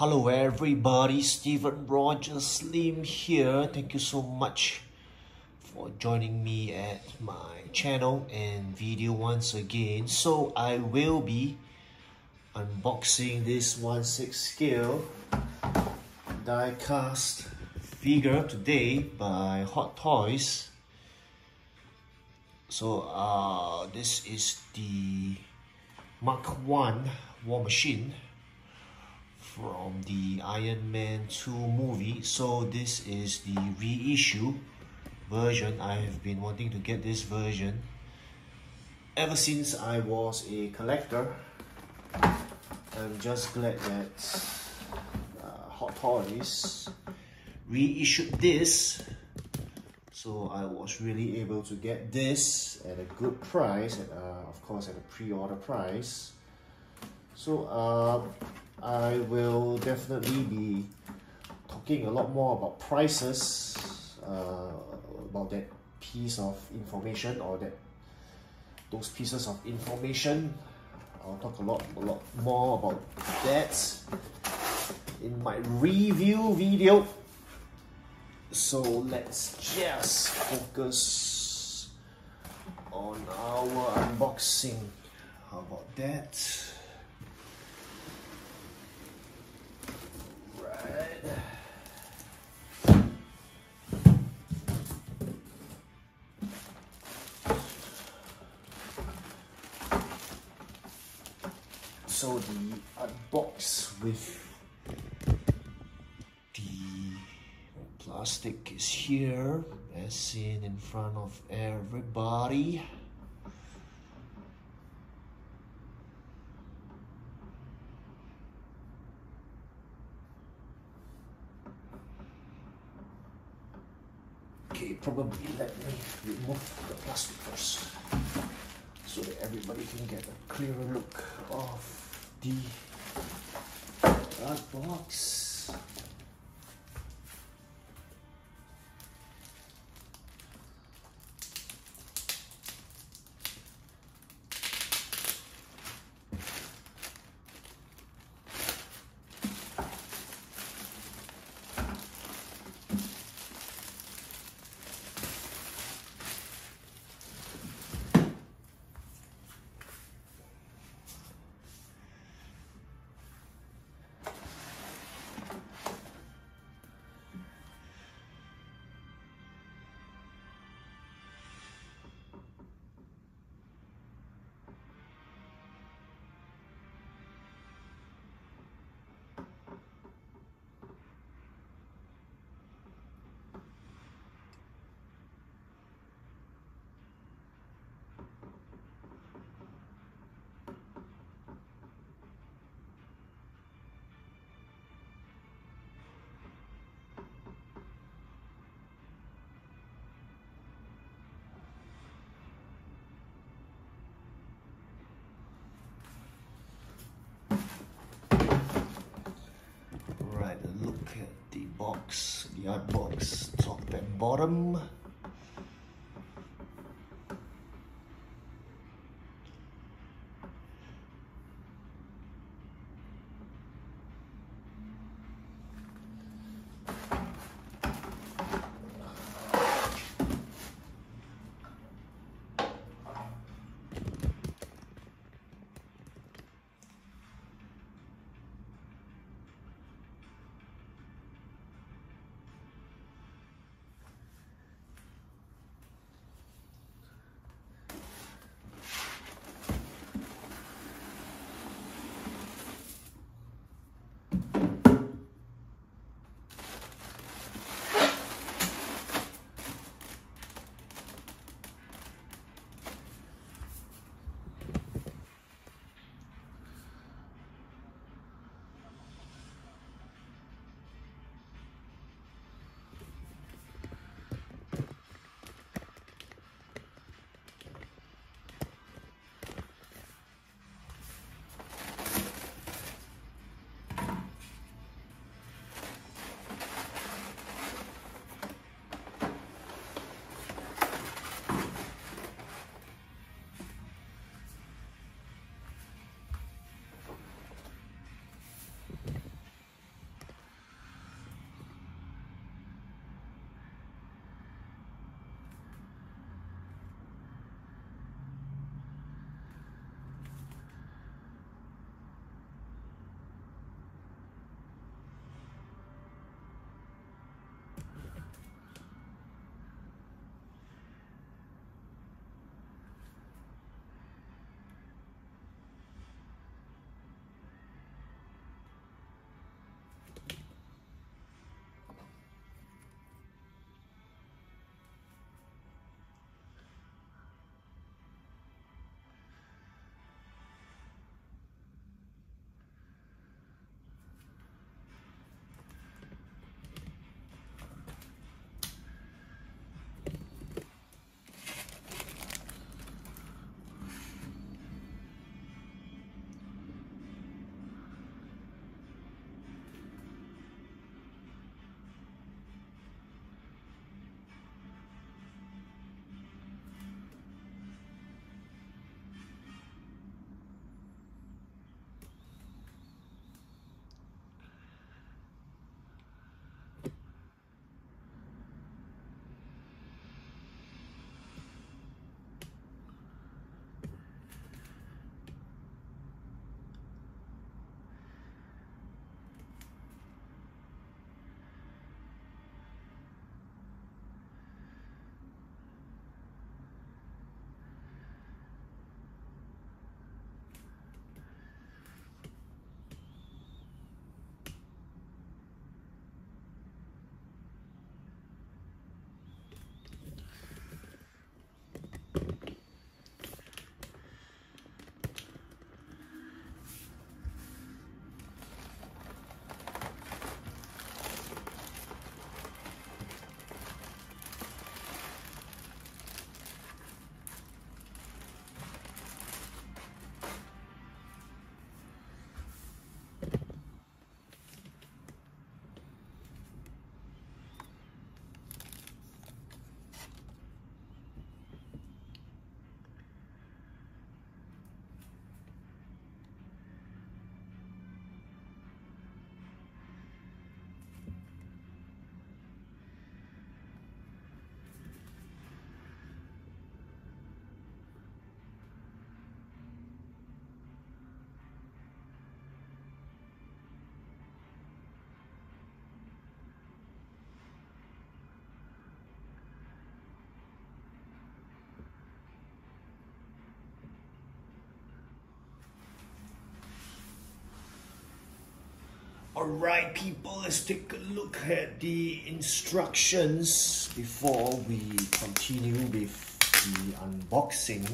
Hello everybody, Steven Rogers Lim here. Thank you so much for joining me at my channel and video once again. So I will be unboxing this 1/6 scale die cast figure today by Hot Toys. So uh, this is the Mark 1 War Machine from the Iron Man 2 movie. So this is the reissue version. I have been wanting to get this version ever since I was a collector. I'm just glad that uh, Hot Toys reissued this. So I was really able to get this at a good price, at, uh, of course at a pre-order price. So uh, I will definitely be talking a lot more about prices, uh, about that piece of information or that those pieces of information. I'll talk a lot, a lot more about that in my review video. So let's just focus on our unboxing. How about that? So the box with the plastic is here. As seen in front of everybody probably let me remove the plastic first so that everybody can get a clearer look of the box. Box, the art box, top and bottom. Alright people, let's take a look at the instructions before we continue with the unboxing.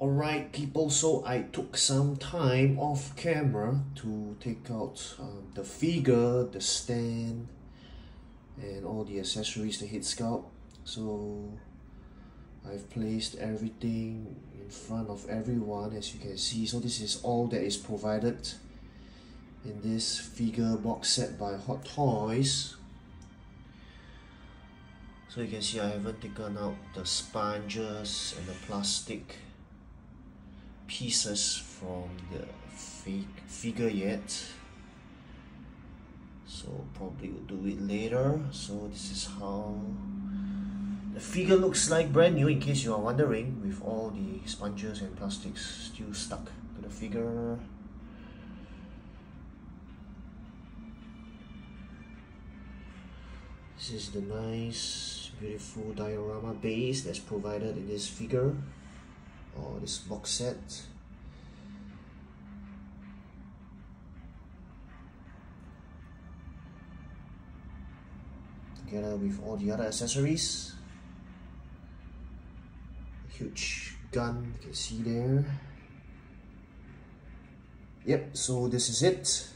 Alright people, so I took some time off camera to take out um, the figure, the stand, and all the accessories, the head sculpt. So I've placed everything in front of everyone as you can see. So this is all that is provided in this figure box set by Hot Toys. So you can see I haven't taken out the sponges and the plastic pieces from the fig figure yet. So probably we'll do it later. So this is how the figure looks like brand new in case you are wondering with all the sponges and plastics still stuck to the figure. This is the nice beautiful diorama base that's provided in this figure or this box set. Together with all the other accessories. A huge gun you can see there. Yep so this is it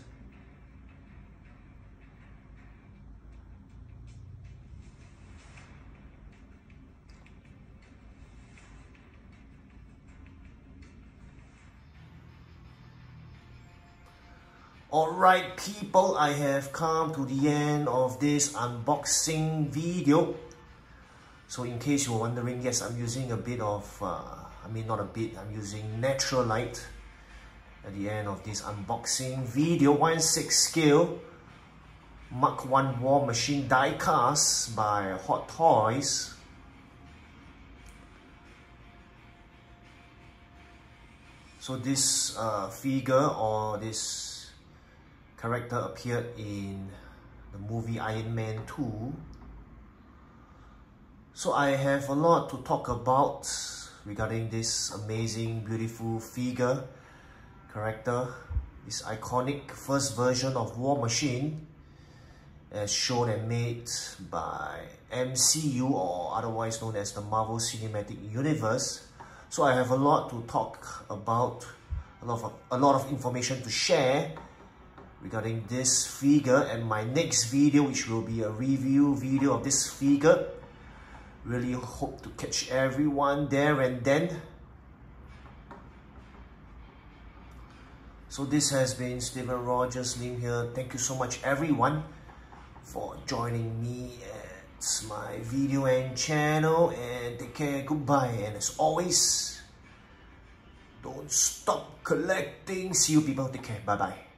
Alright people, I have come to the end of this unboxing video. So in case you're wondering, yes, I'm using a bit of, uh, I mean not a bit, I'm using natural light at the end of this unboxing video. 1-6 scale Mark 1 War Machine die cast by Hot Toys. So this uh, figure or this character appeared in the movie Iron Man 2. So I have a lot to talk about regarding this amazing, beautiful figure, character, this iconic first version of War Machine as shown and made by MCU or otherwise known as the Marvel Cinematic Universe. So I have a lot to talk about, a lot of, a lot of information to share regarding this figure and my next video which will be a review video of this figure. Really hope to catch everyone there and then. So this has been Steven Rogers Lim here. Thank you so much everyone for joining me at my video and channel and take care goodbye and as always don't stop collecting see you people take care bye bye